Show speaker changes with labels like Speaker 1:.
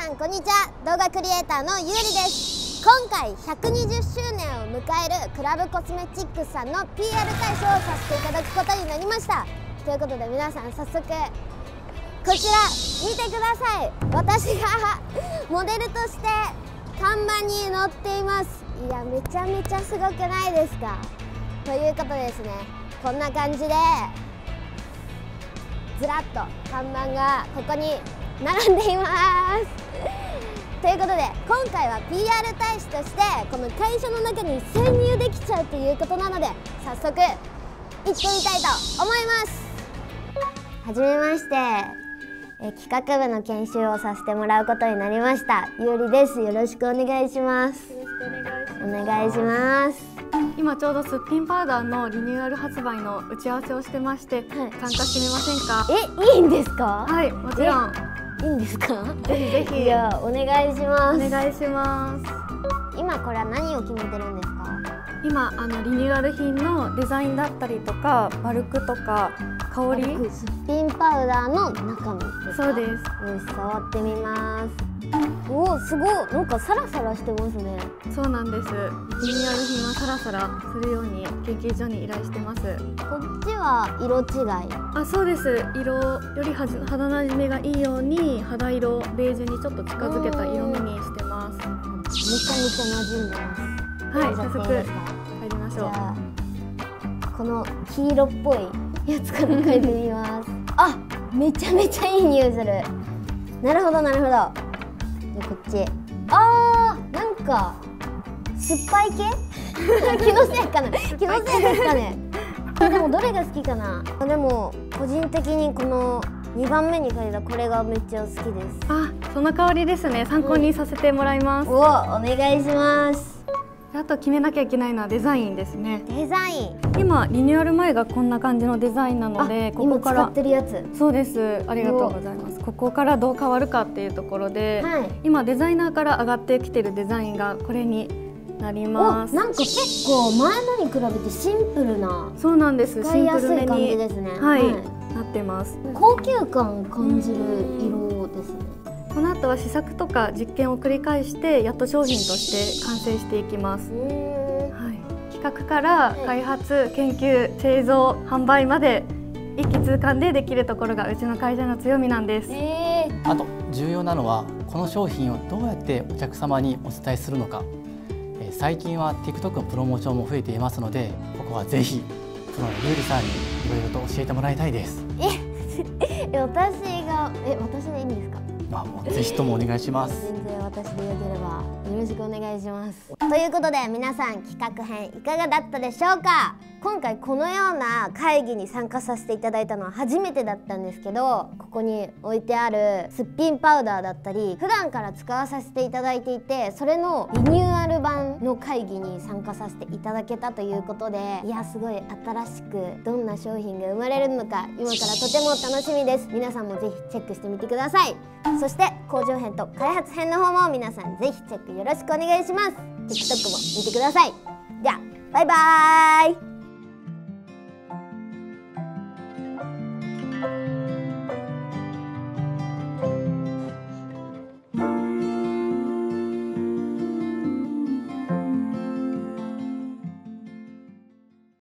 Speaker 1: さんこんにちは。動画クリエイターのゆうりです。今回120周年を迎えるクラブコスメチックスさんの PR 大使をさせていただくことになりました。ということで皆さん早速こちら見てください。私がモデルとして看板に載っています。いやめちゃめちゃすごくないですか？ということでですねこんな感じでずらっと看板がここに並んでいます。ということで今回は PR 大使としてこの会社の中に潜入できちゃうということなので早速行ってみたいと思います。はじめまして。え企画部の研修をさせてもらうことになりました。ゆうりです。よろしくお願いします。
Speaker 2: よろしくお願いします。
Speaker 1: お願いします。
Speaker 2: 今ちょうどすっぴんパウダーのリニューアル発売の打ち合わせをしてまして、参加してみませんか？
Speaker 1: えいいんですか？
Speaker 2: はいもちろん
Speaker 1: いいんですか？
Speaker 2: ぜひぜひ。
Speaker 1: いやお願いします。
Speaker 2: お願いします。
Speaker 1: 今これは何を決めてるんですか？
Speaker 2: 今あのリニューアル品のデザインだったりとかバルクとか香り？
Speaker 1: すっぴんパウダーの中身
Speaker 2: そうです。
Speaker 1: よし触ってみます。おおすごい。なんかサラサラしてますね。
Speaker 2: そうなんです。リニアル品はサラサラするように研究所に依頼してます。
Speaker 1: こっちは色違い。
Speaker 2: あそうです。色より肌なじみがいいように肌色ベージュにちょっと近づけた色味にしてます。
Speaker 1: めちゃめちゃ馴染んでます。
Speaker 2: はい早速入りましょう。
Speaker 1: じゃあこの黄色っぽいやつから嗅いでみます。あめちゃめちゃいい匂いする。なるほどなるほど。じゃあこっち。あーなんか 酸っぱい系？気のせいかな。気のせいですかね。でもどれが好きかな？でも個人的にこの2番目に嗅いだこれがめっちゃ好きです。
Speaker 2: あその香りですね。参考にさせてもらいます、
Speaker 1: おお願いします
Speaker 2: あと決めなきゃいけないのはデザインですね。
Speaker 1: デザイン。
Speaker 2: 今リニューアル前がこんな感じのデザインなので
Speaker 1: あ
Speaker 2: ここから。
Speaker 1: 今使ってるやつ。
Speaker 2: そうです。ありがとうございます。ここからどう変わるかっていうところで、
Speaker 1: はい。
Speaker 2: 今デザイナーから上がってきてるデザインがこれになり
Speaker 1: お
Speaker 2: ます。
Speaker 1: なんか結構前のに比べてシンプルな
Speaker 2: そうなんです。
Speaker 1: 使いやすい感じ
Speaker 2: に
Speaker 1: ですね。
Speaker 2: はい、なってます。
Speaker 1: 高級感感じる色ですね
Speaker 2: この後は試作とか実験を繰り返してやっと商品として完成していきます。はい、企画から開発、研究、製造、販売まで一気通貫でできるところがうちの会社の強みなんです。
Speaker 1: えー、
Speaker 3: あと重要なのはこの商品をどうやってお客様にお伝えするのか。えー最近は TikTok のプロモーションも増えていますのでここはぜひプロのゆうりさんにいろいろと教えてもらいたいです、
Speaker 1: え私がえ私でいいんですか？
Speaker 3: まあ、もうぜひともお願いします。
Speaker 1: 全然私でよければよろしくお願いします。ということで皆さん企画編いかがだったでしょうか？今回このような会議に参加させていただいたのは初めてだったんですけどここに置いてあるすっぴんパウダーだったり普段から使わさせていただいていてそれのリニューアル版の会議に参加させていただけたということでいやすごい新しくどんな商品が生まれるのか今からとても楽しみです。皆さんもぜひチェックしてみてください。そして工場編と開発編の方も皆さんぜひチェックよろしくお願いします。TikTok も見てください。じゃあバイバーイ。